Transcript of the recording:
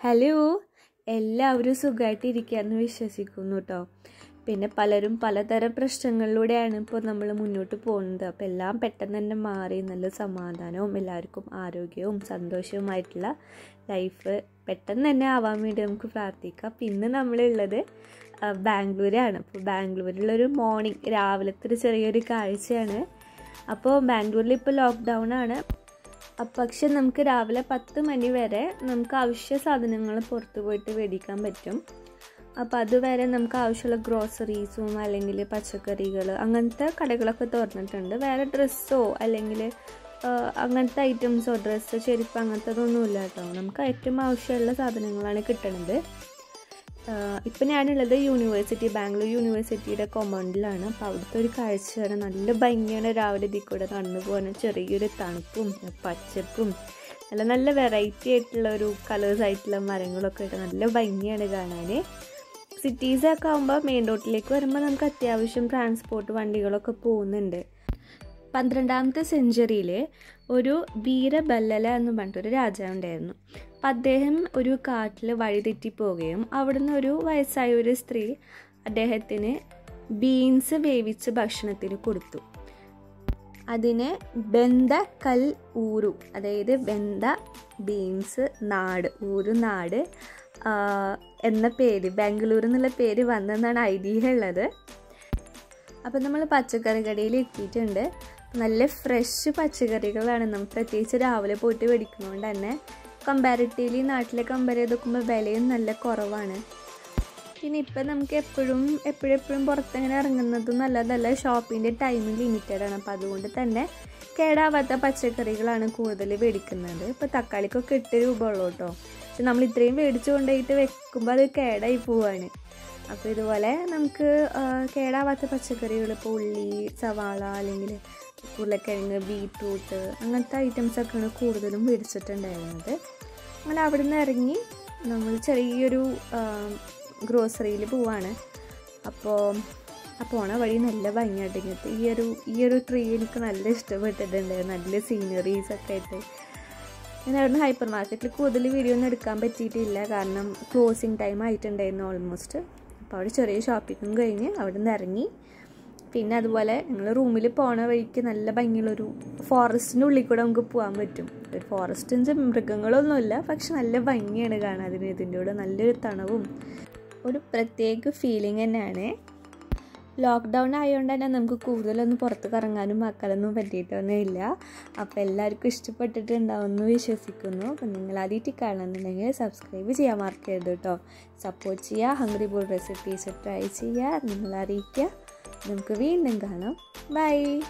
Hello. എല്ലാവരും സുഖമായിട്ട് ഇരിക്കുകയെന്ന് വിശ്വസിക്കുന്നു കേട്ടോ പിന്നെ പലരും പലതരം പ്രശ്നങ്ങളിലൂടെയാണ് ഇപ്പോൾ നമ്മൾ മുന്നോട്ട് പോകുന്നത്. അപ്പോൾ എല്ലാം പെട്ടെന്ന് തന്നെ മാറി. നല്ല സമാധാനവും എല്ലാവർക്കും ആരോഗ്യവും സന്തോഷവുമായിട്ടുള്ള ലൈഫ് പെട്ടെന്ന് തന്നെ ആവാൻ വേണ്ടി നമുക്ക് പ്രാർത്ഥിക്കാം. പിന്നെ നമ്മളുള്ളത് ബാംഗ്ലൂരാണ്. അപ്പോൾ ബാംഗ്ലൂരിലൊരു മോർണിംഗ് രാവിലത്തെ ഒരു ചെറിയൊരു കാഴ്ചയാണ്. അപ്പോൾ ബാംഗ്ലൂരിൽ ഇപ്പോൾ ലോക്ക്ഡൗൺ ആണ്. പക്ഷെ നമുക്ക് രാവിലെ പത്ത് മണി വരെ നമുക്ക് ആവശ്യ സാധനങ്ങൾ പുറത്ത് പോയിട്ട് മേടിക്കാൻ പറ്റും. അപ്പോൾ അതുവരെ നമുക്ക് ആവശ്യമുള്ള ഗ്രോസറീസും അല്ലെങ്കിൽ പച്ചക്കറികൾ അങ്ങനത്തെ കടകളൊക്കെ തുറന്നിട്ടുണ്ട്. വേറെ ഡ്രസ്സോ അല്ലെങ്കിൽ അങ്ങനത്തെ ഐറ്റംസോ ഡ്രസ്സ് ചെരുപ്പ് അങ്ങനത്തതൊന്നുമില്ല കേട്ടോ. നമുക്ക് ഏറ്റവും ആവശ്യമുള്ള സാധനങ്ങളാണ് കിട്ടണത്. ഇപ്പം ഞാനുള്ളത് യൂണിവേഴ്സിറ്റി ബാംഗ്ലൂർ യൂണിവേഴ്സിറ്റിയുടെ കൊമൗണ്ടിലാണ് അപ്പോൾ അവിടുത്തെ ഒരു കാഴ്ചയാണ് നല്ല ഭംഗിയാണ്. രാവിലെ ഇതിൽ കൂടെ നടന്നു പോകുന്ന ചെറിയൊരു തണുപ്പും പച്ചപ്പും നല്ല നല്ല വെറൈറ്റി ആയിട്ടുള്ള ഒരു കളേഴ്സ് ആയിട്ടുള്ള മരങ്ങളൊക്കെ ആയിട്ട് നല്ല ഭംഗിയാണ് കാണാൻ സിറ്റീസൊക്കെ ആകുമ്പോൾ മെയിൻ റോട്ടിലേക്ക് വരുമ്പോൾ നമുക്ക് അത്യാവശ്യം ട്രാൻസ്പോർട്ട് വണ്ടികളൊക്കെ പോകുന്നുണ്ട്. പന്ത്രണ്ടാമത്തെ സെഞ്ചുറിയിൽ ഒരു വീരബല്ലല എന്ന് പറഞ്ഞിട്ടൊരു രാജാവ് ഉണ്ടായിരുന്നു. അപ്പം അദ്ദേഹം ഒരു കാട്ടിൽ വഴിതെറ്റി പോവുകയും അവിടുന്ന് ഒരു വയസ്സായ ഒരു സ്ത്രീ അദ്ദേഹത്തിന് ബീൻസ് വേവിച്ച് ഭക്ഷണത്തിന് കൊടുത്തു. അതിനെ ബെന്ത കൽ ഊരു അതായത് ബെന്ത ബീൻസ് നാട് ഊരു നാട് എന്ന പേര് ബാംഗ്ലൂർ എന്നുള്ള പേര് വന്നെന്നാണ് ഐതിഹ്യം ഉള്ളത്. അപ്പം നമ്മൾ പച്ചക്കറി കടയിൽ എത്തിയിട്ടുണ്ട്. നല്ല ഫ്രഷ് പച്ചക്കറികളാണ് നമ്മൾ പ്രത്യേകിച്ച് രാവിലെ പോയിട്ട് മേടിക്കുന്നതുകൊണ്ട് തന്നെ. കമ്പാരിറ്റീവ്ലി നാട്ടിലെ കമ്പയർ ചെയ്ത് നോക്കുമ്പോൾ വിലയും നല്ല കുറവാണ്. പിന്നെ ഇപ്പം നമുക്ക് എപ്പോഴും എപ്പോഴെപ്പോഴും എപ്പോഴും പുറത്തങ്ങനെ ഇറങ്ങുന്നതും നല്ലതല്ല ഷോപ്പിന്റെ ടൈം ലിമിറ്റഡ് ആണ്. അപ്പം അതുകൊണ്ട് തന്നെ കേടാവാത്ത പച്ചക്കറികളാണ് കൂടുതൽ മേടിക്കുന്നത്. ഇപ്പോൾ തക്കാളിക്കൊക്കെ എട്ട് രൂപ ഉള്ളൂ കേട്ടോ. പക്ഷെ നമ്മൾ ഇത്രയും മേടിച്ചു കൊണ്ടുപോയിട്ട് വെക്കുമ്പോൾ അത് കേടായി പോവാണ്. അപ്പോൾ ഇതുപോലെ നമുക്ക് കേടാവാത്ത പച്ചക്കറികൾ ഇപ്പോൾ ഉള്ളി സവാള അല്ലെങ്കിൽ ഉരുളക്കിഴങ്ങ് ബീട്രൂട്ട് അങ്ങനത്തെ ഐറ്റംസൊക്കെയാണ് കൂടുതലും മേടിച്ചിട്ടുണ്ടായിരുന്നത്. അങ്ങനെ അവിടെ നിന്ന് ഇറങ്ങി നമ്മൾ ചെറിയൊരു ഗ്രോസറിയിൽ പോവാണ്. അപ്പോൾ ആ പോണ വഴി നല്ല ഭംഗിയായിട്ട് ഇങ്ങനത്തെ ഈ ഒരു ഈ ഒരു ട്രീ എനിക്ക് നല്ല ഇഷ്ടപ്പെട്ടിട്ടുണ്ട്. നല്ല സീനറീസ് ഒക്കെ ആയിട്ട്. ഞാൻ അവിടുന്ന് ഹൈപ്പർ മാർക്കറ്റിൽ കൂടുതൽ വീഡിയോ ഒന്നും എടുക്കാൻ പറ്റിയിട്ടില്ല. കാരണം ക്ലോസിങ് ടൈം ആയിട്ടുണ്ടായിരുന്നു ഓൾമോസ്റ്റ് അപ്പോൾ അവിടെ ചെറിയ ഷോപ്പിങ്ങും കഴിഞ്ഞ് അവിടെ നിന്ന് ഇറങ്ങി. പിന്നെ അതുപോലെ ഞങ്ങൾ റൂമിൽ പോണ വഴിക്ക് നല്ല ഭംഗിയുള്ളൊരു ഫോറസ്റ്റിന്റെ ഉള്ളിൽ കൂടെ നമുക്ക് പോകാൻ പറ്റും. ഒരു ഫോറസ്റ്റ് മൃഗങ്ങളൊന്നുമില്ല പക്ഷെ നല്ല ഭംഗിയാണ് കാണാൻ അതിന്. ഇതിന്റെ കൂടെ നല്ലൊരു തണവും. ഒരു പ്രത്യേക ഫീലിംഗ് തന്നെയാണ്. ലോക്ക്ഡൗൺ ആയതുകൊണ്ട് തന്നെ നമുക്ക് കൂടുതലൊന്നും പുറത്ത് കറങ്ങാനും ആക്കാനൊന്നും പറ്റിയിട്ടൊന്നുമില്ല അപ്പോൾ എല്ലാവർക്കും ഇഷ്ടപ്പെട്ടിട്ടുണ്ടാവുമെന്ന് വിശ്വസിക്കുന്നു. അപ്പം നിങ്ങൾ ആദ്യമായിട്ട് കാണുന്നുണ്ടെങ്കിൽ സബ്സ്ക്രൈബ് ചെയ്യാൻ മറക്കരുത് കേട്ടോ സപ്പോർട്ട് ചെയ്യുക ഹംഗ്രി ബോൾ റെസിപ്പീസ് ട്രൈ ചെയ്യുക നിങ്ങൾ അറിയിക്കുക. നമുക്ക് വീണ്ടും കാണാം. ബൈ.